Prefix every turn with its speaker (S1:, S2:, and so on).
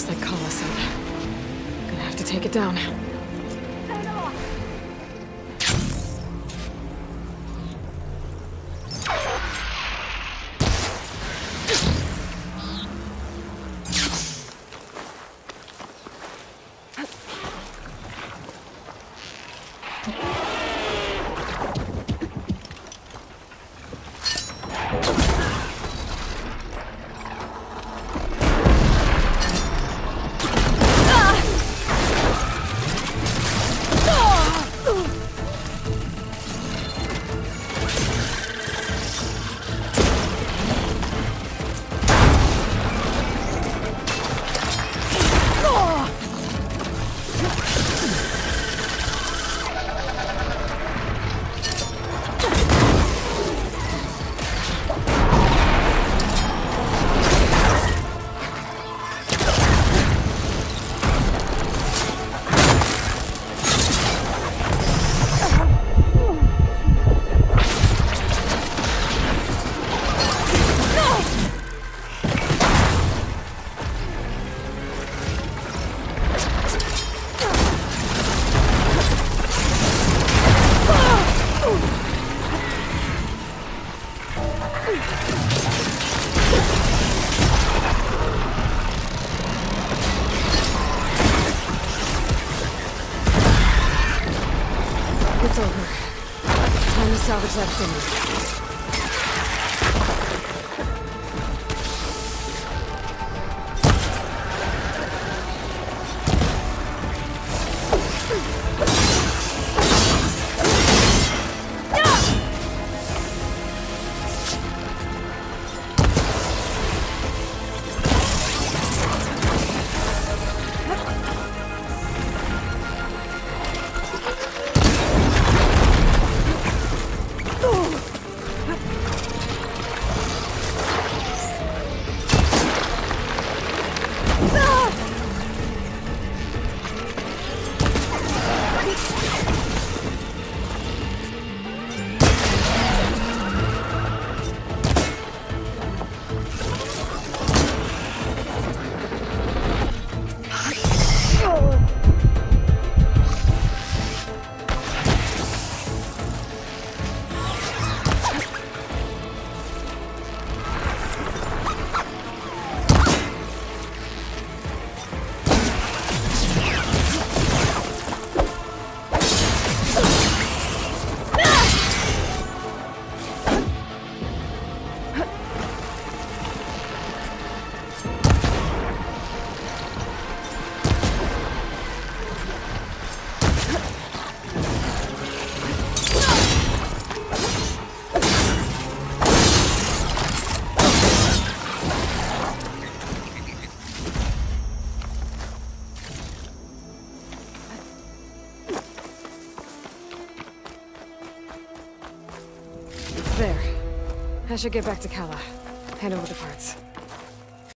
S1: Just like Kalla said. Gonna have to take it down. It's over. Time to salvage that thing. There. I should get back to Kalla. Hand over the parts.